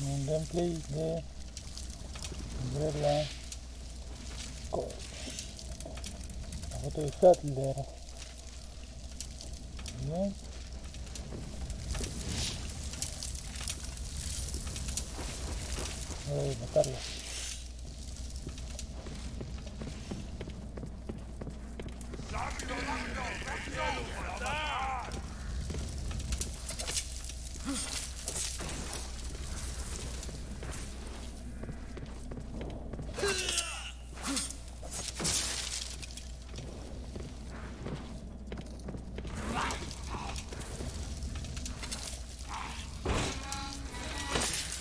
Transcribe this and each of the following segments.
un gameplay de Umbrella Corps. La foto de Sattler. Bien. Voy a matarlo.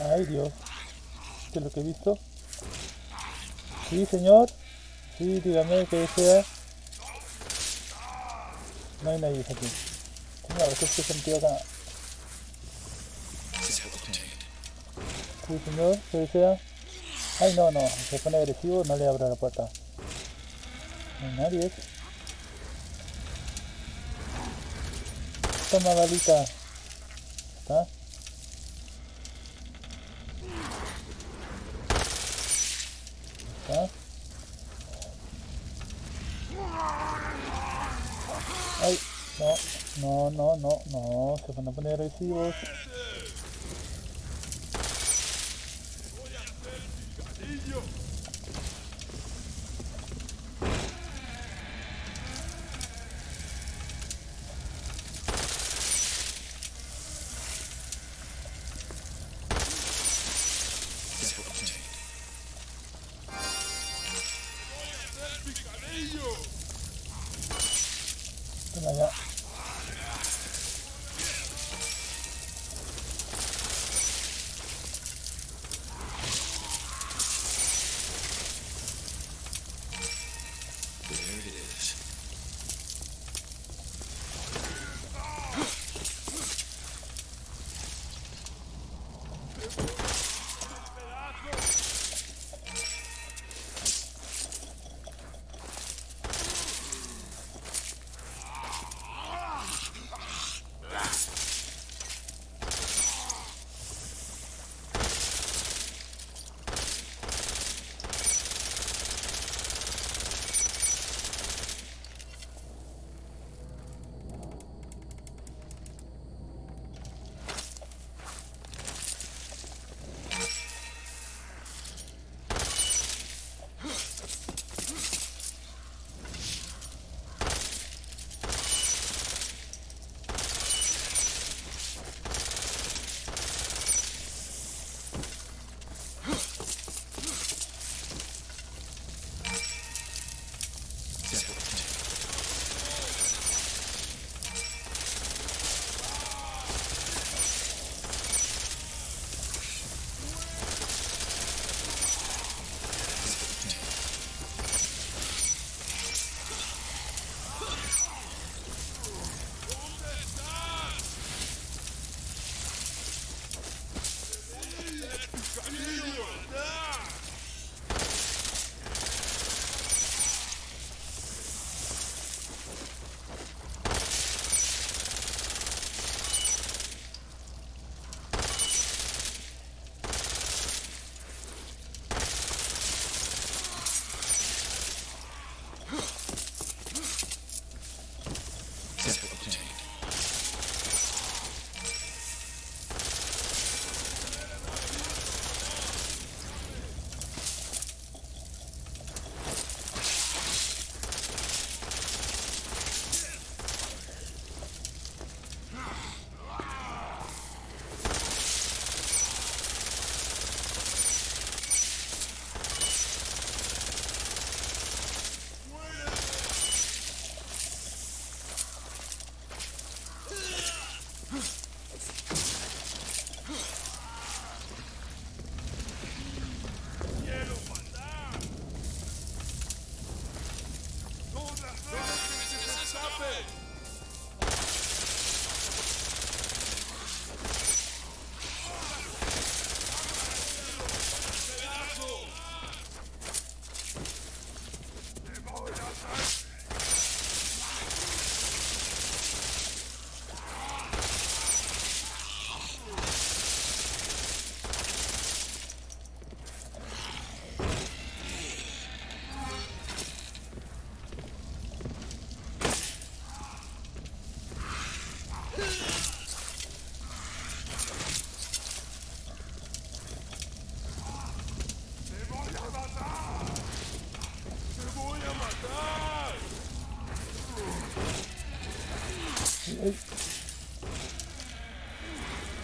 Ay Dios, ¿qué es lo que he visto? Sí, señor. Sí, dígame que desea. No hay nadie aquí. ¿qué es que sentido acá? Sí, señor, ¿qué desea? Ay, no, no, se pone agresivo, no le abro la puerta. No hay nadie. Toma, balita. ¿Está? Ay, no, no, no, no, se van a poner agresivos.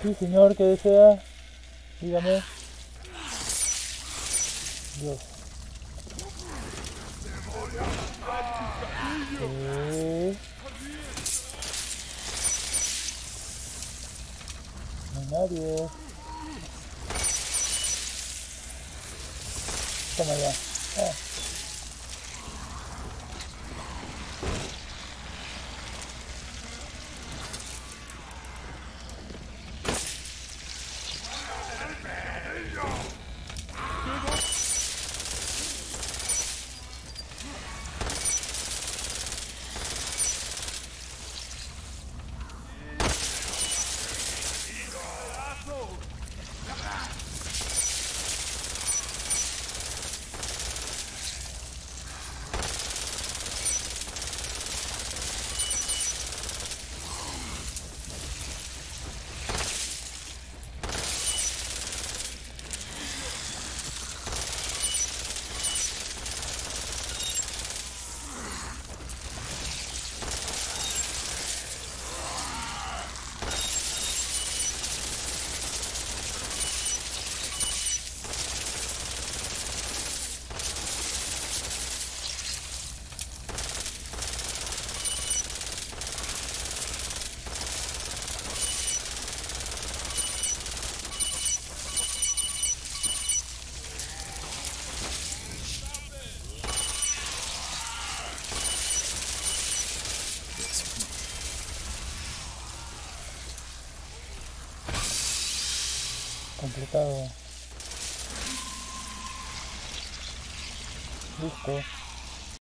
Sí, señor, ¿qué desea? Dígame. Dios. Eh. No hay nadie. Toma ya. Ah. Completado. Listo.